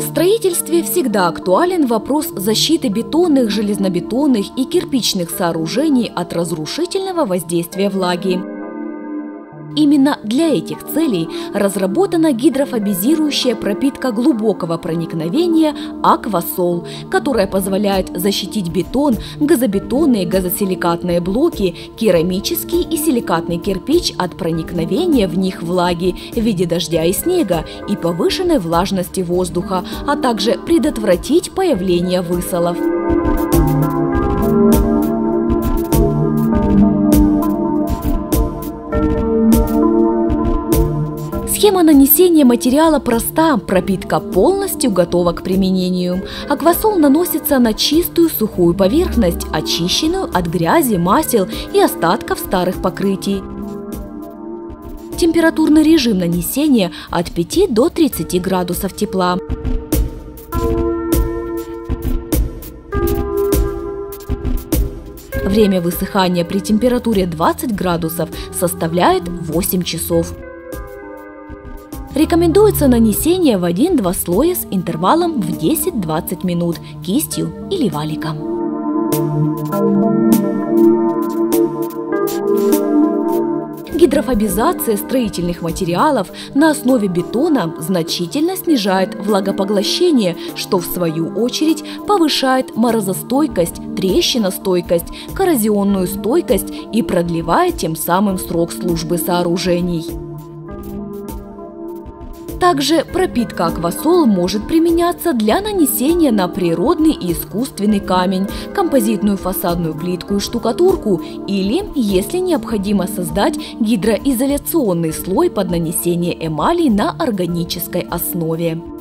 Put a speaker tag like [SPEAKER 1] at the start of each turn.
[SPEAKER 1] Строительстве всегда актуален вопрос защиты бетонных, железнобетонных и кирпичных сооружений от разрушительного воздействия влаги. Именно для этих целей разработана гидрофобизирующая пропитка глубокого проникновения «Аквасол», которая позволяет защитить бетон, газобетонные газосиликатные блоки, керамический и силикатный кирпич от проникновения в них влаги в виде дождя и снега и повышенной влажности воздуха, а также предотвратить появление высолов. Схема нанесения материала проста, пропитка полностью готова к применению. Аквасол наносится на чистую сухую поверхность, очищенную от грязи, масел и остатков старых покрытий. Температурный режим нанесения от 5 до 30 градусов тепла. Время высыхания при температуре 20 градусов составляет 8 часов. Рекомендуется нанесение в 1-2 слоя с интервалом в 10-20 минут кистью или валиком. Гидрофобизация строительных материалов на основе бетона значительно снижает влагопоглощение, что в свою очередь повышает морозостойкость, трещиностойкость, коррозионную стойкость и продлевает тем самым срок службы сооружений. Также пропитка аквасол может применяться для нанесения на природный и искусственный камень, композитную фасадную плитку и штукатурку или, если необходимо создать гидроизоляционный слой под нанесение эмали на органической основе.